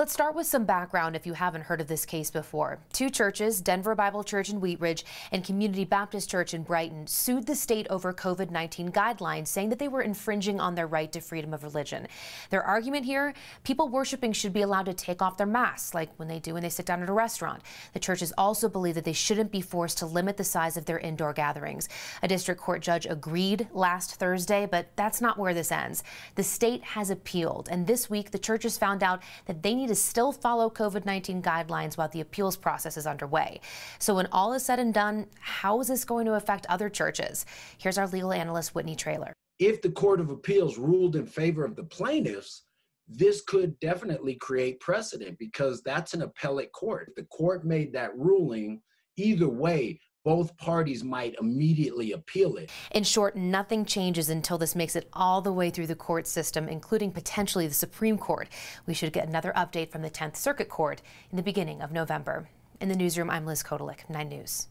Let's start with some background if you haven't heard of this case before. Two churches, Denver Bible Church in Wheat Ridge and Community Baptist Church in Brighton, sued the state over COVID 19 guidelines, saying that they were infringing on their right to freedom of religion. Their argument here people worshiping should be allowed to take off their masks, like when they do when they sit down at a restaurant. The churches also believe that they shouldn't be forced to limit the size of their indoor gatherings. A district court judge agreed last Thursday, but that's not where this ends. The state has appealed, and this week the churches found out that they need to still follow COVID 19 guidelines while the appeals process is underway. So, when all is said and done, how is this going to affect other churches? Here's our legal analyst, Whitney Traylor. If the Court of Appeals ruled in favor of the plaintiffs, this could definitely create precedent because that's an appellate court. The court made that ruling, either way, both parties might immediately appeal it. In short, nothing changes until this makes it all the way through the court system, including potentially the Supreme Court. We should get another update from the 10th Circuit Court in the beginning of November. In the newsroom, I'm Liz Kotalik, 9 News.